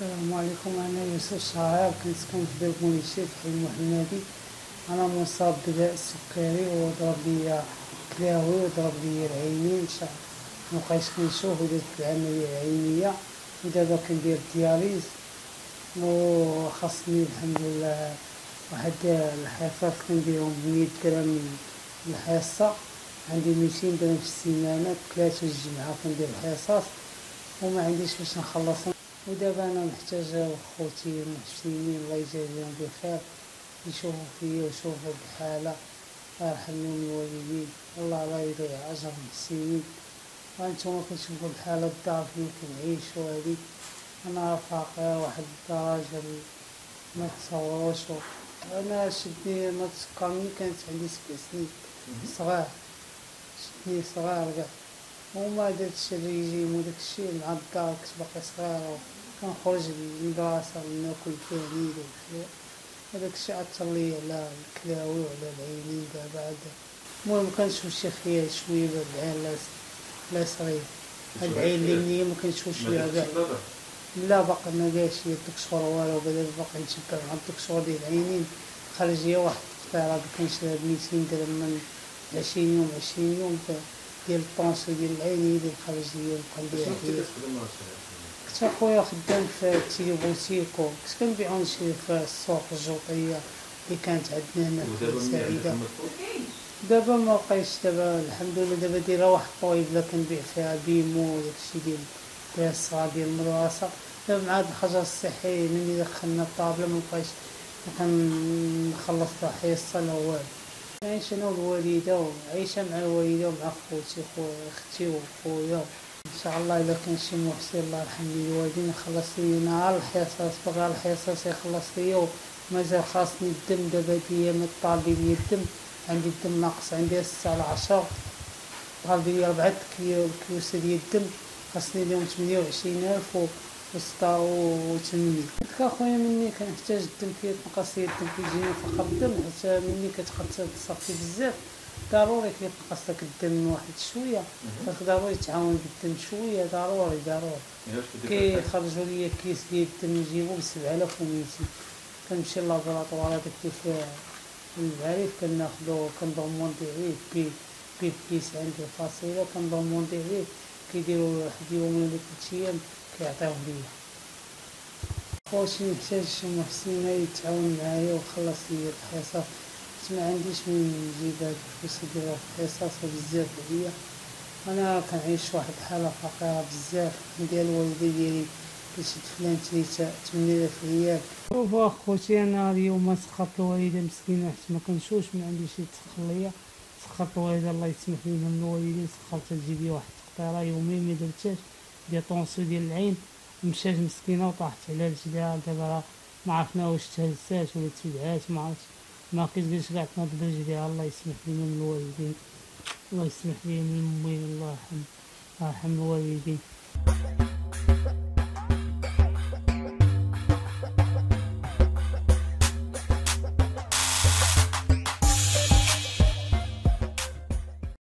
السلام عليكم. أنا يوسف شعيب كنسكن في باب مونيشي في حي المحمدي. أنا مصاب بداء السكري وضرب لي كلاوي وضرب لي العينين مبقيتش كنشوف ودرت العملية العينية ودابا كندير dialyse. وخاصني الحمد لله واحد الحصص كنديرهم بمية درهم الحصة عندي ميتين درهم في السيمانة. ثلاثة الجمعة كندير الحصص. وما عنديش باش نخلصهم. ودابا أنا محتاج خوتي المحسنين الله يجازيهم بخير يشوفوا فيا ويشوفوا الحالة الله يرحمهم الوالدين الله لا يضيع أجر المحسنين. وأنتم كتشوفوا الحالة الدار فين كنعيش وهادي أنا فاقع واحد الدرجة ما تصوروش أنا شدني ما تسكرني كانت عندي سبع سنين. صغار. شدني صغار كاع. وما درتش الريجيم وداك الشيء مع الدار كنت باقي صغيرة كنخرج للمدرسة ناكل فهميد وشوية هذاك الشيء أثر لي على الكلاوي وعلى العينين دابا عاد. المهم كنشوف شي خيال شوية بهاد العين لا لا صغير. هاد العين اليمنية ما كنشوفش فيها كاع لا باقي ما جاش الدكتور والو بعدا باقي نتبع مع الدكتور ديال العينين. خرج ليا واحد الطيرة كنشريها بميتين درهم من عشرين يوم عشرين يوم ديال الطونسو ديال العينين اللي خرج ليا بقى ندير كنت اخويا خدام في التيليبوتيك كنت كنبيعو نشري في السوق الجوطية اللي كانت عندنا هنا في سعيدة دابا ما بقيتش دابا الحمد لله دابا دايرة واحد الطويبلة كنبيع فيها بيمو وداكشي ديال ديال الصغار ديال المدرسة دابا مع هاد الحجر الصحي ملي دخلنا الطابلة مبقيتش كنخلص لا حصة لا والو عايشة أنا والوالدة وعايشة مع الوالدة ومع خوتي خويا أختي وخويا إن شاء الله الا كان شي محسن الله يرحم لي. الوالدين يخلص لي نهار الحصص بغا الحصص يخلص لي ومازال خاصني الدم. دابا هادي من طالبين لي الدم. عندي الدم ناقص عندي ستة على عشرة طالبين لي ربعة كيوسة ديال الدم. خاصني ليهم تمنية وعشرين ألف وستة وثمانين. قلت أخويا مني كنحتاج الدم كيتنقص لي الدم كيجيني فقر الدم. حتى مني كتقد تصفي بزاف. ضروري لك الدم واحد شوية؟ خاصك ضروري تعاون بالدم شوية؟ ضروري ضروري. كيخرجوا لي كيس ديال الدم بسبعة آلاف وميتين. كنمشي ل laboratoire هذاك اللي في المعارف كناخدو كنضموندي عليه بي بي كيس عندي فصيلة كنضموندي عليه كيديرو واحد يومين ولا ثلاث أيام كيعطيوه ليا. خوتي محتاج شي محسن يتعاون معايا وخلص ليا الحصة ما عنديش من نجيب الفلوس نديرها في الحصص بزاف عليا. أنا كنعيش واحد الحالة فقيرة بزاف. ندير الوالدة ديالي كيشد ف la retraite تمنيلاف ريال. شوف اخوتي أنا اليوم سخرت الوالدة مسكينة حيت ما كنشوفش ما عنديش يدخل ليا سخرت الوالدة الله يسمح لينا من الوالدين سخرت تجيب لي واحد التقطيرة يومين ما درتهاش. ديال طونسو ديال العين مشات مسكينة وطاحت على رجلها دابا ما عرفنا واش تهزات ولا تفدعات ما عرفتش. ما كيديرش كاع تنوض برجليها الله يسمح لي من الوالدين الله يسمح لي من امي الله يرحم الله يرحم الوالدين